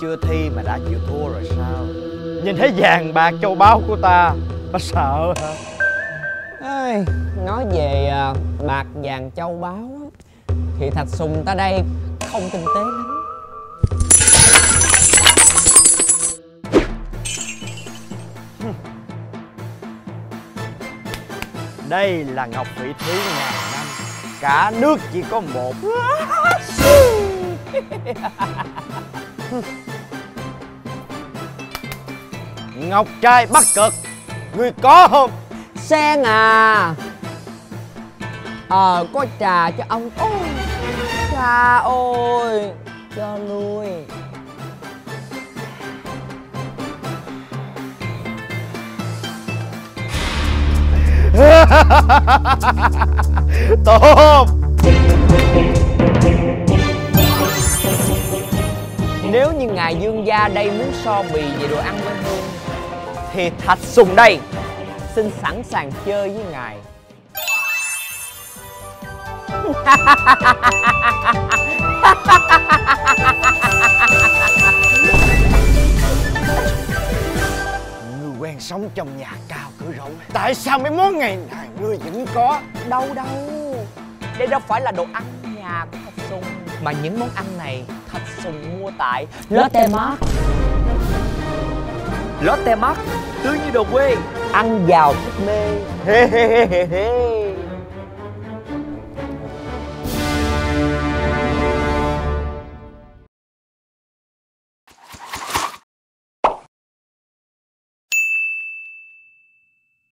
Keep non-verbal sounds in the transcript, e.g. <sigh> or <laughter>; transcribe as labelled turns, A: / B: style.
A: chưa thi mà đã chịu thua rồi sao? Nhìn thấy vàng bạc châu báu của ta Bà sợ hả?
B: Ê, nói về à, bạc vàng châu báu á, thì thạch sùng ta đây không tinh tế lắm.
A: Đây là ngọc vị thúy ngàn năm Cả nước chỉ có một <laughs> Ngọc trai bắc cực. Người có không
B: sen à. Ờ có trà cho ông. Ôi cha ơi cho nuôi. <laughs>
A: Tốt
B: nếu như ngài dương gia đây muốn so bì về đồ ăn với hương
A: Thì thạch sùng đây.
B: Xin sẵn sàng chơi với ngài.
A: Ngươi quen sống trong nhà cao cửa rộng Tại sao mấy món ngày này ngươi vẫn có?
B: Đâu đâu. Đây đâu phải là đồ ăn nhà của thạch sùng mà những món ăn này thạch sùng mua tại Lotte Mart
A: Lotte Mart Tươi như đồ quê,
B: ăn vào thích mê
A: He he he he he.